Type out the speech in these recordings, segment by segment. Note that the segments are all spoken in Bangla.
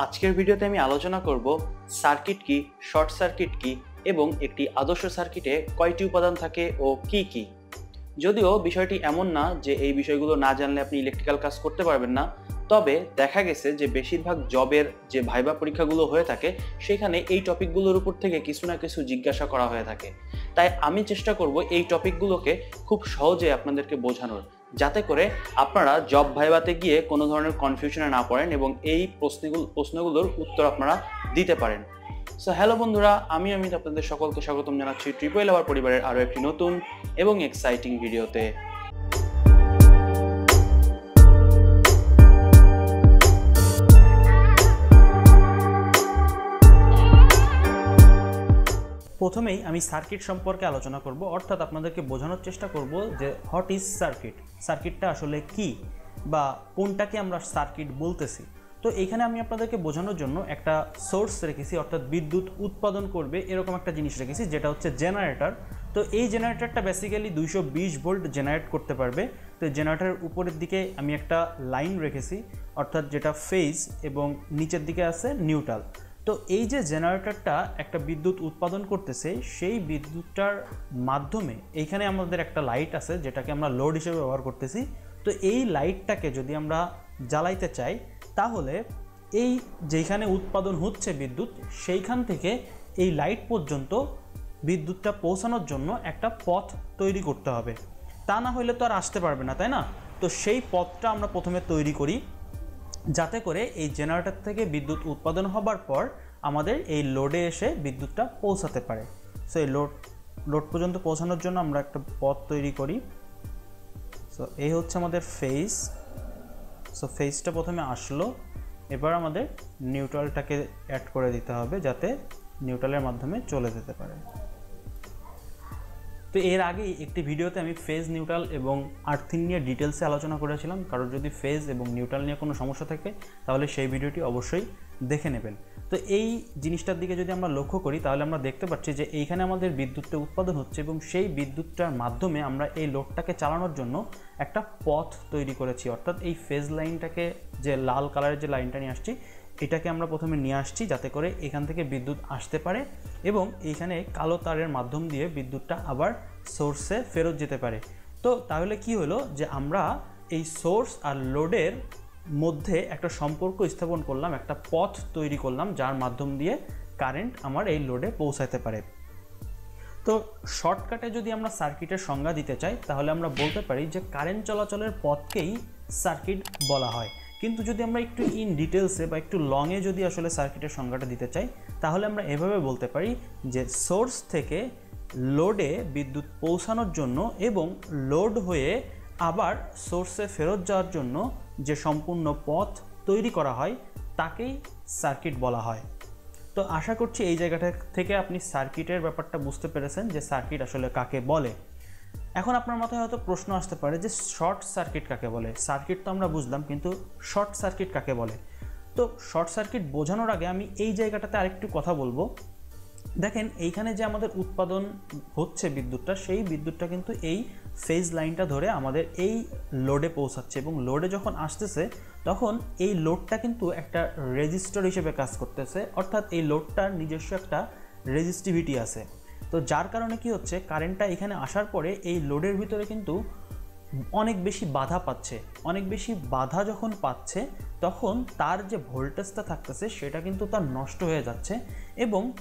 আজকের ভিডিওতে আমি আলোচনা করব সার্কিট কি, শর্ট সার্কিট কি এবং একটি আদর্শ সার্কিটে কয়টি উপাদান থাকে ও কি কি। যদিও বিষয়টি এমন না যে এই বিষয়গুলো না জানলে আপনি ইলেকট্রিক্যাল কাজ করতে পারবেন না, তবে দেখা গেছে যে বেশিরভাগ জবের যে ভাইবা পরীক্ষাগুলো হয়ে থাকে, সেখানে এই টপিকগুলোর উপর থেকে কিছু না কিছু জিজ্ঞাসা করা হয়ে থাকে। তাই আমি চেষ্টা করব এই টপিকগুলোকে খুব সহজে আপনাদেরকে বোঝানোর। যাতে করে আপনারা জব ভাইবাতে গিয়ে কোনো ধরনের কনফিউশনে না পড়েন এবং এই প্রশ্নগুলো, প্রশ্নগুলোর উত্তর আপনারা দিতে পারেন। সো হ্যালো বন্ধুরা, আমি আমি আপনাদের সকলকে স্বাগতম জানাচ্ছি ট্রিপল আওয়ার পরিবারের আরও একটি নতুন এবং এক্সাইটিং ভিডিওতে প্রথমেই আমি সার্কিট সম্পর্কে আলোচনা করব, অর্থাৎ আপনাদেরকে বোঝানোর চেষ্টা করব যে হোয়াট ইজ সার্কিট? সার্কিটটা আসলে কি বা কোনটাকে আমরা সার্কিট বলতেছি? তো এখানে আমি আপনাদেরকে বোঝানোর জন্য একটা সোর্স রেখেছি, অর্থাৎ বিদ্যুৎ উৎপাদন করবে, এরকম একটা জিনিস রেখেছি, যেটা হচ্ছে জেনারেটর। তো এই জেনারেটরটা বেসিক্যালি দুইশো বিশ ভোল্ট জেনারেট করতে পারবে। তো জেনারেটরের উপরের দিকে আমি একটা লাইন রেখেছি, অর্থাৎ যেটা ফেজ এবং নিচের দিকে আছে নিউট্রাল তো এই যে জেনারেটরটা একটা বিদ্যুৎ উৎপাদন করতেছে, সেই বিদ্যুৎটার মাধ্যমে এইখানে আমাদের একটা লাইট আছে, যেটাকে আমরা লোড হিসেবে ব্যবহার করতেছি। তো এই লাইটটাকে যদি আমরা জ্বালাইতে চাই, তাহলে এই যেখানে উৎপাদন হচ্ছে বিদ্যুৎ, সেইখান থেকে এই লাইট পর্যন্ত বিদ্যুৎটা পৌঁছানোর জন্য একটা পথ তৈরি করতে হবে। তা না হলে তো আর আসতে পারবে না, তাই না? তো সেই পথটা আমরা প্রথমে তৈরি করি। যাতে করে এই জেনারেটর থেকে বিদ্যুৎ উৎপাদন হবার পর আমাদের এই লোডে এসে বিদ্যুৎটা পৌঁছাতে পারে। সো এই লোড লোড পর্যন্ত পৌঁছানোর জন্য আমরা একটা পথ তৈরি করি। সো এই হচ্ছে আমাদের ফেস সো ফেসটা প্রথমে আসলো। এবার আমাদের নিউট্রালটাকে অ্যাড করে দিতে হবে যাতে নিউট্রালের মাধ্যমে চলে যেতে পারে। তো এর আগেই একটি ভিডিওতে আমি ফেজ নিউট্রাল এবং আর্থিং নিয়ে ডিটেলসে আলোচনা করেছিলাম। কারোর যদি ফেজ এবং নিউট্রাল নিয়ে কোনো সমস্যা থাকে, তাহলে সেই ভিডিওটি অবশ্যই দেখে নেবেন। তো এই জিনিসটার দিকে যদি আমরা লক্ষ্য করি, তাহলে আমরা দেখতে পাচ্ছি যে এইখানে আমাদের বিদ্যুৎটা উৎপাদন হচ্ছে এবং সেই বিদ্যুৎটার মাধ্যমে আমরা এই লোডটাকে চালানোর জন্য একটা পথ তৈরি করেছি। অর্থাৎ এই ফেজ লাইনটাকে যে লাল কালারের যে লাইনটা নিয়ে আসছি, এটাকে আমরা প্রথমে নিয়ে আসছি যাতে করে এখান থেকে বিদ্যুৎ আসতে পারে এবং এইখানে কালো তারের মাধ্যম দিয়ে বিদ্যুৎটা আবার সোর্সে ফেরত যেতে পারে। তো তাহলে কি হলো যে আমরা এই সোর্স আর লোডের মধ্যে একটা সম্পর্ক স্থাপন করলাম, একটা পথ তৈরি করলাম, যার মাধ্যম দিয়ে কারেন্ট আমার এই লোডে পৌঁছাতে পারে। তো শর্টকাটে যদি আমরা সার্কিটের সংজ্ঞা দিতে চাই, তাহলে আমরা বলতে পারি যে কারেন্ট চলাচলের পথকেই সার্কিট বলা হয়। কিন্তু যদি আমরা একটু ইন ডিটেলসে বা একটু লংয়ে যদি আসলে সার্কিটের সংজ্ঞাটা দিতে চাই, তাহলে আমরা এভাবে বলতে পারি যে সোর্স থেকে লোডে বিদ্যুৎ পৌঁছানোর জন্য এবং লোড হয়ে আবার সোর্সে ফেরত যাওয়ার জন্য যে সম্পূর্ণ পথ তৈরি করা হয়, তাকেই সার্কিট বলা হয়। তো আশা করছি এই জায়গাটা থেকে আপনি সার্কিটের ব্যাপারটা বুঝতে পেরেছেন যে সার্কিট আসলে কাকে বলে। এখন আপনার মাথায় হয়তো প্রশ্ন আসতে পারে যে শর্ট সার্কিট কাকে বলে? সার্কিট তো আমরা বুঝলাম, কিন্তু শর্ট সার্কিট কাকে বলে? তো শর্ট সার্কিট বোঝানোর আগে আমি এই জায়গাটাতে আরেকটু কথা বলব। দেখেন, এইখানে যে আমাদের উৎপাদন হচ্ছে বিদ্যুৎটা, সেই বিদ্যুৎটা কিন্তু এই ফেজ লাইনটা ধরে আমাদের এই লোডে পৌঁছাচ্ছে এবং লোডে যখন আসতেছে, তখন এই লোডটা কিন্তু একটা রেজিস্টার হিসেবে কাজ করতেছে। অর্থাৎ এই লোডটার নিজস্ব একটা রেজিস্টিভিটি আছে। তো যার কারণে কি হচ্ছে কারেন্টটা এখানে আসার পরে এই লোডের ভিতরে কিন্তু অনেক বেশি বাধা পাচ্ছে। অনেক বেশি বাধা যখন পাচ্ছে, তখন তার যে ভোল্টেজটা থাকতেছে, সেটা কিন্তু তার নষ্ট হয়ে যাচ্ছে এবং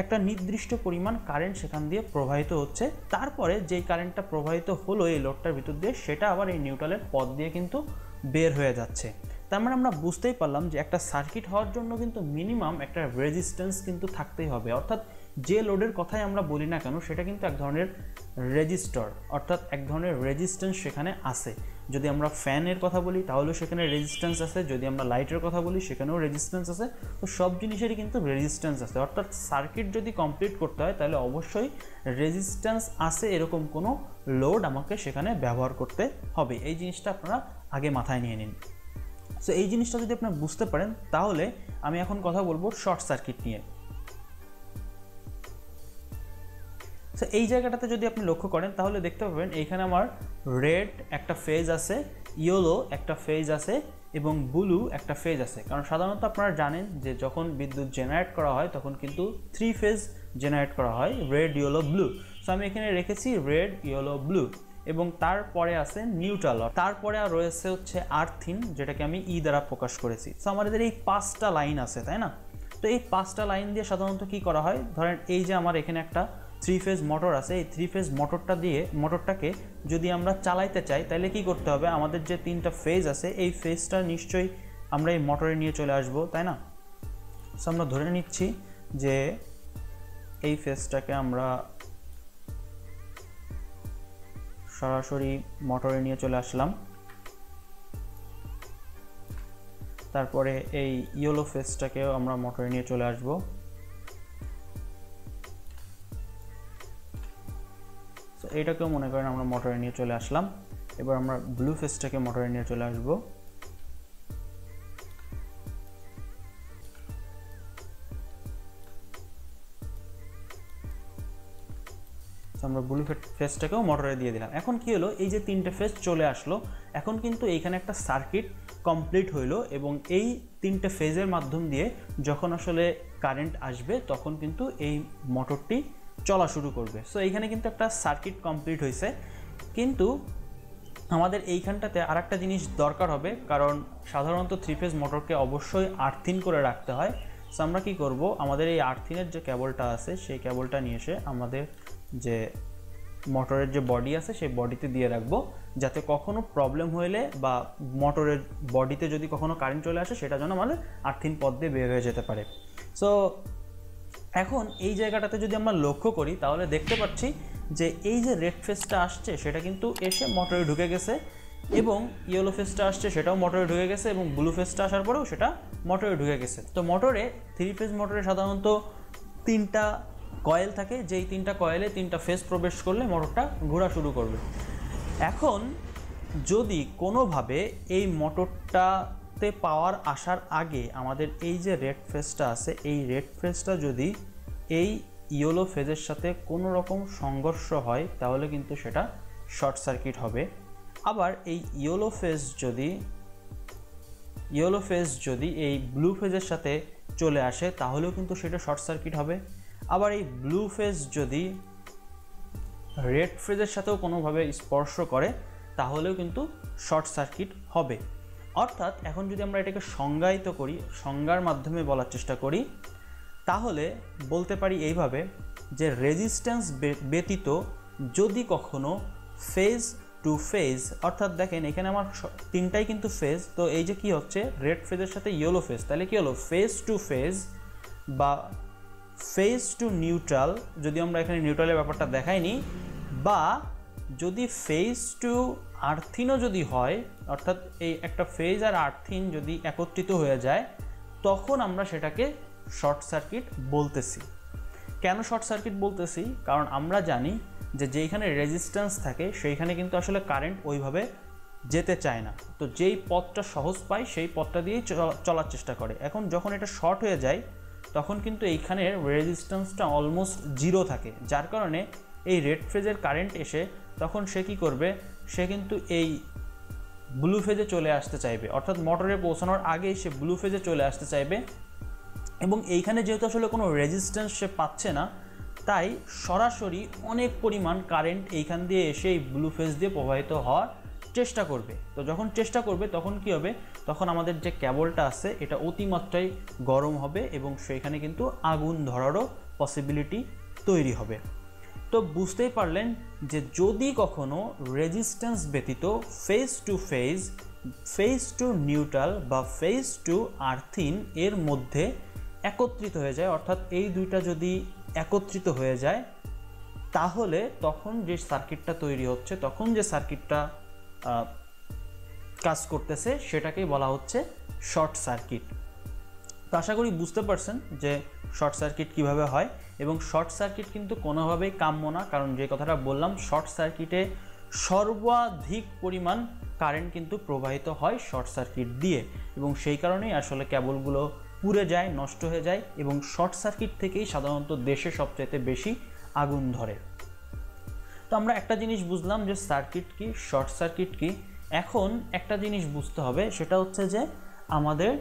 একটা নির্দিষ্ট পরিমাণ কারেন্ট সেখান দিয়ে প্রবাহিত হচ্ছে। তারপরে যেই কারেন্টটা প্রবাহিত হলো এই লোডটার ভিতর দিয়ে, সেটা আবার এই নিউট্রালের পথ দিয়ে কিন্তু বের হয়ে যাচ্ছে। তার মানে আমরা বুঝতেই পারলাম যে একটা সার্কিট হওয়ার জন্য কিন্তু মিনিমাম একটা রেজিস্ট্যান্স কিন্তু থাকতেই হবে। অর্থাৎ যে লোডের কথাই আমরা বলি না কেন, সেটা কিন্তু এক ধরনের রেজিস্টার, অর্থাৎ এক ধরনের রেজিস্ট্যান্স সেখানে আছে। যদি আমরা ফ্যানের কথা বলি, তাহলেও সেখানে রেজিস্ট্যান্স আছে। যদি আমরা লাইটের কথা বলি, সেখানেও রেজিস্ট্যান্স আছে। তো সব জিনিসেরই কিন্তু রেজিস্ট্যান্স আছে। অর্থাৎ সার্কিট যদি কমপ্লিট করতে হয়, তাহলে অবশ্যই রেজিস্ট্যান্স আছে এরকম কোনো লোড আমাকে সেখানে ব্যবহার করতে হবে। এই জিনিসটা আপনারা আগে মাথায় নিয়ে নিন। সো এই জিনিসটা যদি আপনারা বুঝতে পারেন, তাহলে আমি এখন কথা বলব শর্ট সার্কিট নিয়ে। সো এই জায়গাটাতে যদি আপনি লক্ষ্য করেন, তাহলে দেখতে পাবেন এইখানে আমার রেড একটা ফেজ আছে ইয়েলো একটা ফেজ আছে, এবং ব্লু একটা ফেজ আছে। কারণ সাধারণত আপনারা জানেন যে যখন বিদ্যুৎ জেনারেট করা হয়, তখন কিন্তু থ্রি ফেজ জেনারেট করা হয় রেড ইয়েলো ব্লু সো আমি এখানে রেখেছি রেড ইয়েলো ব্লু এবং তারপরে আছে নিউট্রাল তারপরে আর রয়েছে হচ্ছে আর্থিন যেটাকে আমি ই দ্বারা প্রকাশ করেছি। সো আমাদের এই পাঁচটা লাইন আছে, তাই না? তো এই পাঁচটা লাইন দিয়ে সাধারণত কি করা হয়? ধরেন এই যে আমার এখানে একটা থ্রি ফেজ মোটর আছে, এই থ্রি ফেজ মোটরটা দিয়ে মোটরটাকে যদি আমরা চালাইতে চাই তাহলে কি করতে হবে? আমাদের যে তিনটা ফেজ আছে, এই ফেজটা নিশ্চয়ই আমরা এই মোটরে নিয়ে চলে আসব, তাই না? সো আমরা ধরে নিচ্ছি যে এই ফেজটাকে আমরা সরাসরি মোটরে নিয়ে চলে আসলাম। তারপরে এই ইয়েলো ফেসটাকেও আমরা মোটরে নিয়ে চলে আসব। এটাকেও মনে করেন আমরা মোটরে নিয়ে চলে আসলাম। এবার আমরা ব্লু ফেসটাকে মোটরে নিয়ে চলে আসব। আমরা ব্লু ফেসটাকেও মোটরে দিয়ে দিলাম। এখন কি হলো? এই যে তিনটে ফেস চলে আসলো, এখন কিন্তু এইখানে একটা সার্কিট কমপ্লিট হইল এবং এই তিনটে ফেজের মাধ্যম দিয়ে যখন আসলে কারেন্ট আসবে, তখন কিন্তু এই মোটরটি চলা শুরু করবে। সো এইখানে কিন্তু একটা সার্কিট কমপ্লিট হয়েছে কিন্তু আমাদের এইখানটাতে আর একটা জিনিস দরকার হবে, কারণ সাধারণত থ্রি ফেজ মোটরকে অবশ্যই আর্থিন করে রাখতে হয়। সো আমরা কী করব, আমাদের এই আর্থিনের যে কেবলটা আছে, সেই কেবলটা নিয়ে এসে আমাদের যে মোটরের যে বডি আছে, সেই বডিতে দিয়ে রাখব। যাতে কখনো প্রবলেম হলে বা মোটরের বডিতে যদি কখনো কারেন্ট চলে আসে, সেটা যেন আমাদের আর্থিন পথ দিয়ে বের হয়ে যেতে পারে। সো এখন এই জায়গাটাতে যদি আমরা লক্ষ্য করি, তাহলে দেখতে পাচ্ছি যে এই যে রেড ফেসটা আসছে, সেটা কিন্তু এসে মোটরে ঢুকে গেছে এবং ইয়েলো ফেসটা আসছে, সেটাও মোটরে ঢুকে গেছে এবং ব্লু ফেসটা আসার পরেও সেটা মোটরে ঢুকে গেছে। তো মোটরে, থ্রি ফেজ মোটরে সাধারণত তিনটা কয়েল থাকে, যেই তিনটা কয়েলে তিনটা ফেস প্রবেশ করলে মোটরটা ঘোরা শুরু করবে। এখন যদি কোনোভাবে এই মোটরটাতে পাওয়ার আসার আগে আমাদের এই যে রেড ফেসটা আছে, এই রেড ফেসটা যদি এই ইয়েলো ফেজের সাথে কোনো রকম সংঘর্ষ হয়, তাহলে কিন্তু সেটা শর্ট সার্কিট হবে। আবার এই ইয়েলো ফেজ যদি, ইয়েলো ফেজ যদি এই ব্লু ফেজের সাথে চলে আসে, তাহলেও কিন্তু সেটা শর্ট সার্কিট হবে। আবার এই ব্লু ফেজ যদি রেড ফেজের সাথেও কোনোভাবে স্পর্শ করে, তাহলেও কিন্তু শর্ট সার্কিট হবে। অর্থাৎ এখন যদি আমরা এটাকে সংজ্ঞায়িত করি, সংজ্ঞার মাধ্যমে বলার চেষ্টা করি, তাহলে বলতে পারি এইভাবে যে রেজিস্ট্যান্স ব্যতীত যদি কখনো ফেজ টু ফেজ অর্থাৎ দেখেন এখানে আমার তিনটাই কিন্তু ফেজ তো এই যে কি হচ্ছে? রেড ফেজের সাথে ইয়েলো ফেজ তাহলে কি হলো? ফেজ টু ফেজ বা ফেজ টু নিউট্রাল যদি আমরা এখানে নিউট্রালের ব্যাপারটা দেখাইনি, বা যদি ফেজ টু আর্থিনও যদি হয়, অর্থাৎ এই একটা ফেজ আর আর্থিন যদি একত্রিত হয়ে যায়, তখন আমরা সেটাকে শর্ট সার্কিট বলতেছি। কেন শর্ট সার্কিট বলতেছি? কারণ আমরা জানি যে যেইখানে রেজিস্ট্যান্স থাকে, সেইখানে কিন্তু আসলে কারেন্ট ওইভাবে যেতে চায় না। তো যেই পথটা সহজ পায়, সেই পথটা দিয়েই চলার চেষ্টা করে। এখন যখন এটা শর্ট হয়ে যায়, তখন কিন্তু এইখানের রেজিস্ট্যান্সটা অলমোস্ট জিরো থাকে। যার কারণে এই রেড ফেজের কারেন্ট এসে তখন সে কী করবে? সে কিন্তু এই ব্লু ফেজে চলে আসতে চাইবে। অর্থাৎ মোটরে পৌঁছানোর আগেই সে ব্লু ফেজে চলে আসতে চাইবে। এবং এইখানে যেহেতু আসলে কোনো রেজিস্ট্যান্স সে পাচ্ছে না, তাই সরাসরি অনেক পরিমাণ কারেন্ট এইখান দিয়ে এসে এই ব্লু ফেজ দিয়ে প্রবাহিত হওয়ার চেষ্টা করবে। তো যখন চেষ্টা করবে, তখন কি হবে? তখন আমাদের যে ক্যাবলটা আছে, এটা অতিমাত্রায় গরম হবে এবং সেইখানে কিন্তু আগুন ধরারও পসিবিলিটি তৈরি হবে। তো বুঝতেই পারলেন যে যদি কখনো রেজিস্ট্যান্স ব্যতীত phase to phase phase to neutral বা ফেস টু আর্থিন এর মধ্যে একত্রিত হয়ে যায়, অর্থাৎ এই দুইটা যদি একত্রিত হয়ে যায়, তাহলে তখন যে সার্কিটটা তৈরি হচ্ছে, তখন যে সার্কিটটা কাজ করতেছে, সেটাকেই বলা হচ্ছে শর্ট সার্কিট তো আশা করি বুঝতে পারছেন যে শর্ট সার্কিট কীভাবে হয়। এবং শর্ট সার্কিট কিন্তু কোনোভাবেই কাম্য না, কারণ যে কথাটা বললাম, শর্ট সার্কিটে সর্বাধিক পরিমাণ কারেন্ট কিন্তু প্রবাহিত হয় শর্ট সার্কিট দিয়ে, এবং সেই কারণেই আসলে কেবলগুলো পুড়ে যায়, নষ্ট হয়ে যায়, এবং শর্ট সার্কিট থেকেই সাধারণত দেশে সবচাইতে বেশি আগুন ধরে। তো আমরা একটা জিনিস বুঝলাম যে সার্কিট কি, শর্ট সার্কিট কি। এখন একটা জিনিস বুঝতে হবে, সেটা হচ্ছে যে আমাদের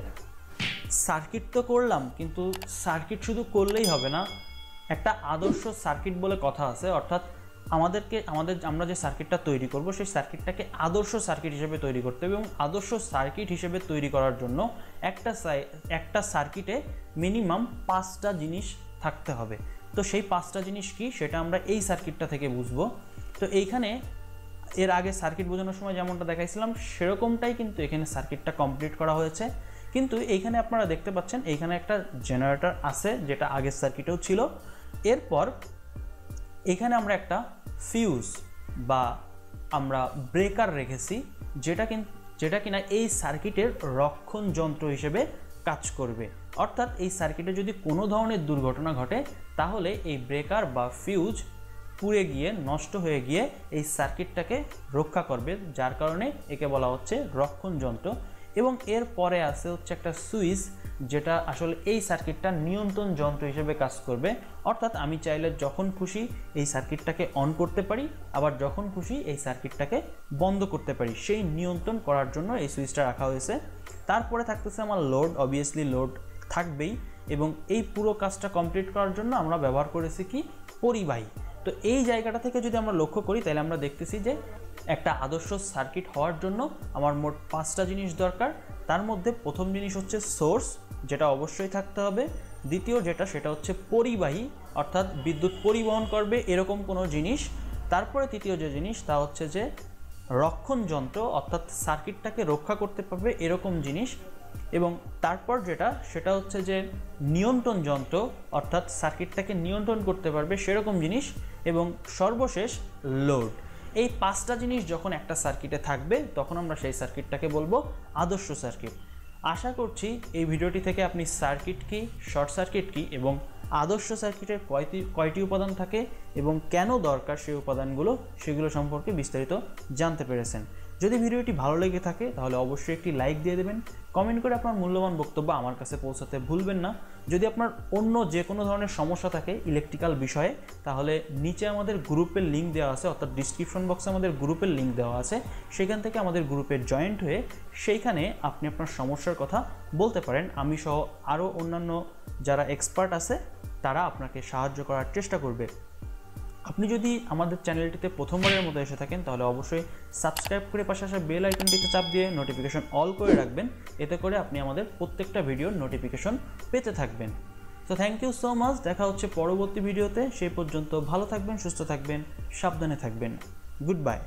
সার্কিট তো করলাম, কিন্তু সার্কিট শুধু করলেই হবে না একটা আদর্শ সার্কিট বলে কথা আছে, অর্থাৎ আমাদেরকে, আমাদের, আমরা যে সার্কিটটা তৈরি করব, সেই সার্কিটটাকে আদর্শ সার্কিট হিসেবে তৈরি করতে হবে এবং আদর্শ সার্কিট হিসেবে তৈরি করার জন্য একটা একটা সার্কিটে মিনিমাম পাঁচটা জিনিস থাকতে হবে। তো সেই পাঁচটা জিনিস কি? সেটা আমরা এই সার্কিটটা থেকে বুঝব। তো এইখানে এর আগে সার্কিট বোঝানোর সময় যেমনটা দেখাইছিলাম, সেরকমটাই কিন্তু এখানে সার্কিটটা কমপ্লিট করা হয়েছে। কিন্তু এইখানে আপনারা দেখতে পাচ্ছেন, এইখানে একটা জেনারেটর আছে যেটা আগের সার্কিটেও ছিল। এরপর এখানে আমরা একটা ফিউজ বা আমরা ব্রেকার রেখেছি, যেটা কিন্তু যেটা কিনা এই সার্কিটের রক্ষণ যন্ত্র হিসেবে কাজ করবে। অর্থাৎ এই সার্কিটে যদি কোনো ধরনের দুর্ঘটনা ঘটে, তাহলে এই ব্রেকার বা ফিউজ পুড়ে গিয়ে, নষ্ট হয়ে গিয়ে এই সার্কিটটাকে রক্ষা করবে, যার কারণে একে বলা হচ্ছে রক্ষণ যন্ত্র। এবং এর পরে আছে হচ্ছে একটা সুইচ, যেটা আসলে এই সার্কিটটা নিয়ন্ত্রণ যন্ত্র হিসেবে কাজ করবে। অর্থাৎ আমি চাইলে যখন খুশি এই সার্কিটটাকে অন করতে পারি, আবার যখন খুশি এই সার্কিটটাকে বন্ধ করতে পারি। সেই নিয়ন্ত্রণ করার জন্য এই সুইচটা রাখা হয়েছে। তারপরে থাকতেছে আমার লোড অবভিয়াসলি লোড থাকবেই এবং এই পুরো কাজটা কমপ্লিট করার জন্য আমরা ব্যবহার করেছি কি? পরিবাহী। তো এই জায়গাটা থেকে যদি আমরা লক্ষ্য করি, তাহলে আমরা দেখতেছি যে একটা আদর্শ সার্কিট হওয়ার জন্য আমার মোট পাঁচটা জিনিস দরকার। তার মধ্যে প্রথম জিনিস হচ্ছে সোর্স, যেটা অবশ্যই থাকতে হবে। দ্বিতীয় যেটা, সেটা হচ্ছে পরিবাহী, অর্থাৎ বিদ্যুৎ পরিবহন করবে এরকম কোনো জিনিস। তারপরে তৃতীয় যে জিনিস, তা হচ্ছে যে রক্ষণ যন্ত্র, অর্থাৎ সার্কিটটাকে রক্ষা করতে পারবে এরকম জিনিস। এবং তারপর যেটা, সেটা হচ্ছে যে নিয়ন্ত্রণ যন্ত্র, অর্থাৎ সার্কিটটাকে নিয়ন্ত্রণ করতে পারবে সেরকম জিনিস। এবং সর্বশেষ, লোড। এই পাঁচটা জিনিস যখন একটা সার্কিটে থাকবে, তখন আমরা সেই সার্কিটটাকে বলব আদর্শ সার্কিট। আশা করছি এই ভিডিওটি থেকে আপনি সার্কিট কি, শর্ট সার্কিট কি এবং আদর্শ সার্কিটের কয়টি কয়টি উপাদান থাকে এবং কেন দরকার সেই উপাদানগুলো, সেগুলো সম্পর্কে বিস্তারিত জানতে পেরেছেন। যদি ভিডিওটি ভালো লেগে থাকে, তাহলে অবশ্যই একটি লাইক দিয়ে দেবেন। কমেন্ট করে আপনার মূল্যবান বক্তব্য আমার কাছে পৌঁছাতে ভুলবেন না। যদি আপনার অন্য যে কোনো ধরনের সমস্যা থাকে ইলেকট্রিক্যাল বিষয়ে, তাহলে নিচে আমাদের গ্রুপের লিঙ্ক দেওয়া আছে, অর্থাৎ ডিসক্রিপশন বক্সে আমাদের গ্রুপের লিঙ্ক দেওয়া আছে। সেখান থেকে আমাদের গ্রুপে জয়েন্ট হয়ে সেইখানে আপনি আপনার সমস্যার কথা বলতে পারেন। আমি সহ আরও অন্যান্য যারা এক্সপার্ট আছে, তারা আপনাকে সাহায্য করার চেষ্টা করবে। আপনি যদি আমাদের চ্যানেলটিতে প্রথমবারের মতো এসে থাকেন, তাহলে অবশ্যই সাবস্ক্রাইব করে পাশে আসা বেল আইকনটিতে চাপ দিয়ে নোটিফিকেশন অল করে রাখবেন। এতে করে আপনি আমাদের প্রত্যেকটা ভিডিওর নোটিফিকেশন পেতে থাকবেন। তো থ্যাংক ইউ সো মাচ দেখা হচ্ছে পরবর্তী ভিডিওতে সেই পর্যন্ত ভালো থাকবেন, সুস্থ থাকবেন, সাবধানে থাকবেন। Good bye